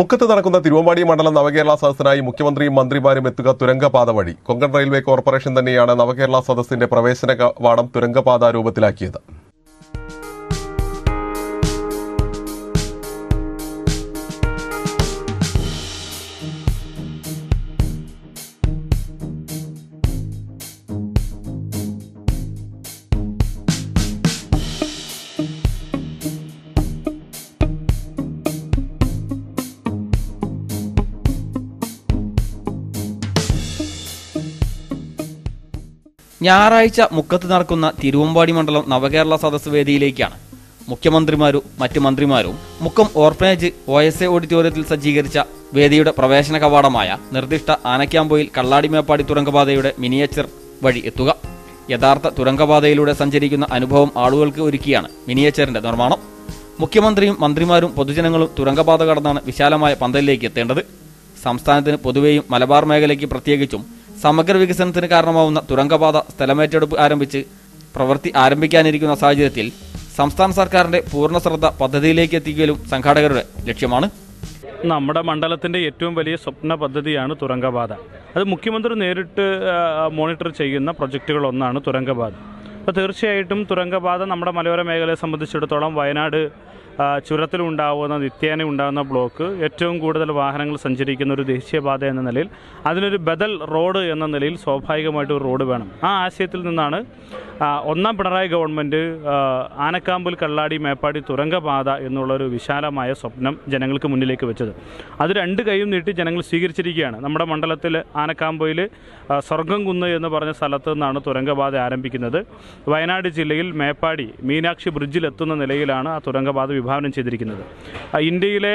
മുക്കത്ത് നടക്കുന്ന തിരുവമ്പാടി മണ്ഡലം നവകേരള സദസ്സിനായി മുഖ്യമന്ത്രിയും മന്ത്രിമാരും എത്തുക തുരങ്കപാത വഴി. കൊങ്കൺ റെയിൽവേ കോർപ്പറേഷൻ തന്നെയാണ് നവകേരള സദസ്സിന്റെ പ്രവേശന കവാടം തുരങ്കപാത രൂപത്തിലാക്കിയത്. ഞായറാഴ്ച മുക്കത്ത് നടക്കുന്ന തിരുവമ്പാടി മണ്ഡലം നവകേരള സദസ് വേദിയിലേക്കാണ്. മുഖ്യമന്ത്രിമാരും മറ്റു മന്ത്രിമാരും Mukkam orphanage O S A ഓഡിറ്റോറിയത്തിൽ സജ്ജീകരിച്ച വേദിയുടെ പ്രവേശന കവാടമായ നിർദ്ദിഷ്ട ആനക്കാമ്പോയിൽ കള്ളാടിമേപ്പാടി തുരങ്കപാതയുടെ മിനിയേച്ചർ വഴി എത്തുക. യഥാർത്ഥ തുരങ്കപാതയിലൂടെ സഞ്ചരിക്കുന്ന അനുഭവം ആളുകൾക്ക് ഒരുക്കിയാണ് മിനിയേച്ചറിന്റെ നിർമ്മാണം. മുഖ്യമന്ത്രിയും മന്ത്രിമാരും പൊതുജനങ്ങളും തുരങ്കപാത കടന്നാണ് വിശാലമായ പന്തലിലേക്ക് എത്തേണ്ടത്. സംസ്ഥാനത്തിന് പൊതുവെയും മലബാർ മേഖലയ്ക്ക് പ്രത്യേകിച്ചും സമഗ്ര വികസനത്തിന് കാരണമാവുന്ന തുരങ്കപാത സ്ഥലമേറ്റെടുപ്പ് ആരംഭിച്ച് പ്രവൃത്തി ആരംഭിക്കാനിരിക്കുന്ന സാഹചര്യത്തിൽ സംസ്ഥാന സർക്കാരിന്റെ പൂർണ ശ്രദ്ധ പദ്ധതിയിലേക്ക് എത്തിക്കലും സംഘാടകരുടെ ലക്ഷ്യമാണ്. നമ്മുടെ മണ്ഡലത്തിന്റെ ഏറ്റവും വലിയ സ്വപ്ന പദ്ധതിയാണ് തുരങ്കപാത. അത് മുഖ്യമന്ത്രി നേരിട്ട് മോണിറ്റർ ചെയ്യുന്ന പ്രൊജക്റ്റുകളൊന്നാണ് തുരങ്കപാത. അപ്പോൾ തീർച്ചയായിട്ടും തുരങ്കപാത നമ്മുടെ മലയോര മേഖലയെ സംബന്ധിച്ചിടത്തോളം വയനാട് ചുരത്തിലുണ്ടാവുന്ന നിത്യേന ഉണ്ടാകുന്ന ബ്ലോക്ക് ഏറ്റവും കൂടുതൽ വാഹനങ്ങൾ സഞ്ചരിക്കുന്ന ഒരു ദേശീയപാത എന്ന നിലയിൽ അതിനൊരു ബദൽ റോഡ് എന്ന നിലയിൽ സ്വാഭാവികമായിട്ട് ഒരു റോഡ് വേണം. ആ ആശയത്തിൽ നിന്നാണ് ഒന്നാം പിണറായി ഗവൺമെന്റ് ആനക്കാമ്പിൽ കള്ളാടി മേപ്പാടി തുരങ്കപാത എന്നുള്ളൊരു വിശാലമായ സ്വപ്നം ജനങ്ങൾക്ക് മുന്നിലേക്ക് വെച്ചത്. അത് രണ്ട് കൈയും നീട്ടി ജനങ്ങൾ സ്വീകരിച്ചിരിക്കുകയാണ്. നമ്മുടെ മണ്ഡലത്തിൽ ആനക്കാമ്പോയിൽ സ്വർഗം കുന്ന് എന്ന് പറഞ്ഞ സ്ഥലത്ത് നിന്നാണ് തുരങ്കപാത ആരംഭിക്കുന്നത്. വയനാട് ജില്ലയിൽ മേപ്പാടി മീനാക്ഷി ബ്രിഡ്ജിലെത്തുന്ന നിലയിലാണ് ആ തുരങ്കപാത വിഭാവനം ചെയ്തിരിക്കുന്നത്. ഇന്ത്യയിലെ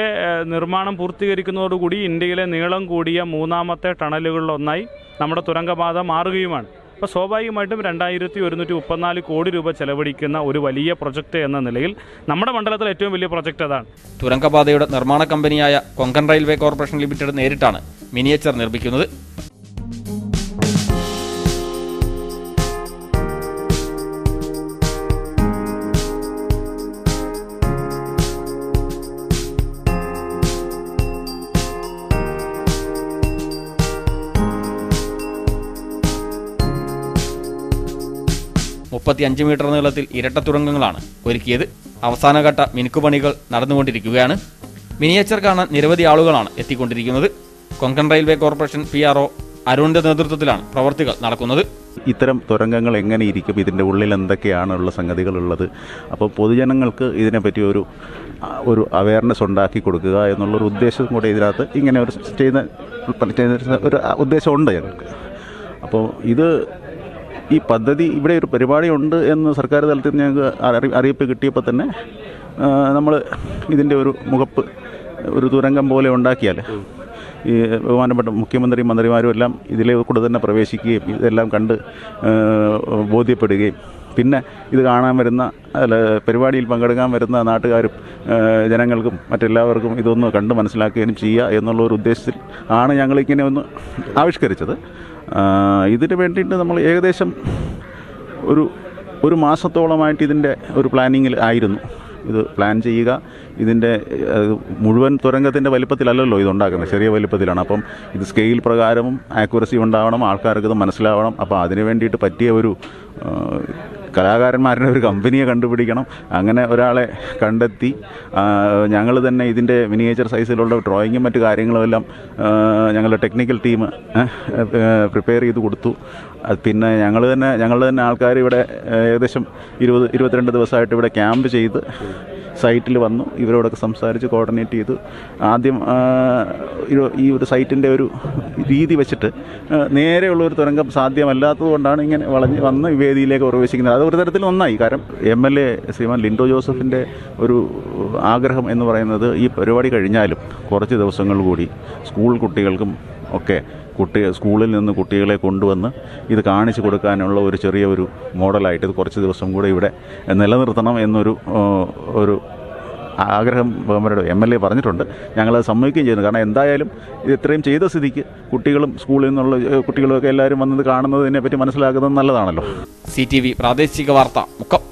നിർമ്മാണം പൂർത്തീകരിക്കുന്നതോടുകൂടി ഇന്ത്യയിലെ നീളം കൂടിയ മൂന്നാമത്തെ ടണലുകളിലൊന്നായി നമ്മുടെ തുരങ്കപാത മാറുകയുമാണ്. അപ്പോൾ സ്വാഭാവികമായിട്ടും രണ്ടായിരത്തി ഒരുന്നൂറ്റി മുപ്പത്തിനാല് കോടി രൂപ ചെലവഴിക്കുന്ന ഒരു വലിയ പ്രൊജക്റ്റ് എന്ന നിലയിൽ നമ്മുടെ മണ്ഡലത്തിൽ ഏറ്റവും വലിയ പ്രൊജക്റ്റ് അതാണ് തുരങ്കപാതയുടെ നിർമ്മാണ കമ്പനിയായ കൊങ്കൺ റെയിൽവേ കോർപ്പറേഷൻ ലിമിറ്റഡ് നേരിട്ടാണ് മിനിയേച്ചർ നിർമ്മിക്കുന്നത്. മുപ്പത്തി അഞ്ച് മീറ്റർ നീളത്തിൽ ഇരട്ട തുരങ്കങ്ങളാണ് ഒരുക്കിയത്. അവസാനഘട്ട മിനുക്കുപണികൾ നടന്നുകൊണ്ടിരിക്കുകയാണ്. മിനിയേച്ചർ കാണാൻ നിരവധി ആളുകളാണ് എത്തിക്കൊണ്ടിരിക്കുന്നത്. Konkan railway corporation P R O അരുണിന്റെ നേതൃത്വത്തിലാണ് പ്രവർത്തികൾ നടക്കുന്നത്. ഇത്തരം തുരങ്കങ്ങൾ എങ്ങനെ ഇരിക്കും? ഇതിന്റെ ഉള്ളിൽ എന്തൊക്കെയാണുള്ള സംഗതികളുള്ളത്? അപ്പോൾ പൊതുജനങ്ങൾക്ക് ഇതിനെപ്പറ്റി ഒരു ഒരു അവയർനെസ് ഉണ്ടാക്കി കൊടുക്കുക എന്നുള്ളൊരു ഉദ്ദേശം കൂടെ ഇതിനകത്ത് ഇങ്ങനെ ഒരു ചെയ്യുന്ന ഒരു ഉദ്ദേശമുണ്ട് ഞങ്ങൾക്ക്. അപ്പോൾ ഇത് ഈ പദ്ധതി ഇവിടെ ഒരു പരിപാടി ഉണ്ട് എന്ന് സർക്കാർ തലത്തിൽ ഞങ്ങൾക്ക് അറി അറിയിപ്പ് കിട്ടിയപ്പോൾ തന്നെ നമ്മൾ ഇതിന്റെ ഒരു മുഖപ്പ് ഒരു തുരങ്കം പോലെ ഉണ്ടാക്കിയാൽ ഈ ബഹുമാനപ്പെട്ട മുഖ്യമന്ത്രി മന്ത്രിമാരും എല്ലാം ഇതിലെ കൂടെ തന്നെ പ്രവേശിക്കുകയും ഇതെല്ലാം കണ്ട് ബോധ്യപ്പെടുകയും. പിന്നെ ഇത് കാണാൻ വരുന്ന അല്ല പരിപാടിയിൽ പങ്കെടുക്കാൻ വരുന്ന നാട്ടുകാരും ജനങ്ങൾക്കും മറ്റെല്ലാവർക്കും ഇതൊന്ന് കണ്ട് മനസ്സിലാക്കുകയും ചെയ്യുക എന്നുള്ള ഒരു ഉദ്ദേശത്തിൽ ആണ് ഞങ്ങളിങ്ങനെ ഒന്ന് ആവിഷ്കരിച്ചത്. ഇതിന് വേണ്ടിയിട്ട് നമ്മൾ ഏകദേശം ഒരു ഒരു മാസത്തോളമായിട്ട് ഇതിന്റെ ഒരു പ്ലാനിങ്ങിൽ ആയിരുന്നു. ഇത് പ്ലാൻ ചെയ്യുക. ഇതിന്റെ മുഴുവൻ തുരങ്കത്തിന്റെ വലിപ്പത്തിലല്ലല്ലോ ഇതുണ്ടാക്കുന്നത്. ചെറിയ വലിപ്പത്തിലാണ്. അപ്പം ഇത് സ്കെയിൽ പ്രകാരവും ആക്യുറസി ഉണ്ടാവണം ആൾക്കാർക്ക് ഇത് മനസ്സിലാവണം. അപ്പോൾ അതിന് വേണ്ടിയിട്ട് പറ്റിയ ഒരു കലാകാരന്മാരുടെ ഒരു കമ്പനിയെ കണ്ടുപിടിക്കണം. അങ്ങനെ ഒരാളെ കണ്ടെത്തി ഞങ്ങൾ തന്നെ ഇതിന്റെ മിനിയേച്ചർ സൈസിലുള്ള ഡ്രോയിങ്ങും മറ്റു കാര്യങ്ങളും എല്ലാം ഞങ്ങളുടെ ടെക്നിക്കൽ ടീം പ്രിപ്പയർ ചെയ്ത് കൊടുത്തു. പിന്നെ ഞങ്ങൾ തന്നെ ഞങ്ങളുടെ തന്നെ ആൾക്കാർ ഇവിടെ ഏകദേശം ഇരുപത് ഇരുപത്തിരണ്ട് ദിവസമായിട്ട് ഇവിടെ ക്യാമ്പ് ചെയ്ത് സൈറ്റിൽ വന്നു. ഇവരോടൊക്കെ സംസാരിച്ച് കോർഡിനേറ്റ് ചെയ്തു. ആദ്യം ഈ ഒരു സൈറ്റിന്റെ ഒരു രീതി വെച്ചിട്ട് നേരെയുള്ള ഒരു തുരങ്കം സാധ്യമല്ലാത്തത് കൊണ്ടാണ് ഇങ്ങനെ വളഞ്ഞ് വന്ന് വേദിയിലേക്ക് പ്രവേശിക്കുന്നത്. അത് ഒരു തരത്തിൽ ഒന്നായി കാരണം M L A Shriman Lindo ജോസഫിന്റെ ഒരു ആഗ്രഹം എന്ന് പറയുന്നത് ഈ പരിപാടി കഴിഞ്ഞാലും കുറച്ച് ദിവസങ്ങൾ കൂടി സ്കൂൾ കുട്ടികൾക്കും ഒക്കെ കുട്ടി സ്കൂളിൽ നിന്ന് കുട്ടികളെ കൊണ്ടുവന്ന് ഇത് കാണിച്ചു കൊടുക്കാനുള്ള ഒരു ചെറിയ ഒരു മോഡലായിട്ട് ഇത് കുറച്ച് ദിവസം കൂടെ ഇവിടെ നിലനിർത്തണം എന്നൊരു ഒരു ആഗ്രഹം അവരുടെ എം എൽ എ പറഞ്ഞിട്ടുണ്ട്. ഞങ്ങളത് സമ്മതിക്കുകയും ചെയ്യുന്നു. കാരണം എന്തായാലും ഇത് ഇത്രയും ചെയ്ത സ്ഥിതിക്ക് കുട്ടികളും സ്കൂളിൽ നിന്നുള്ള കുട്ടികളുമൊക്കെ എല്ലാവരും വന്നത് കാണുന്നതിനെ പറ്റി മനസ്സിലാക്കുന്നത് നല്ലതാണല്ലോ. സി ടി വി പ്രാദേശിക വാർത്ത മുക്കം.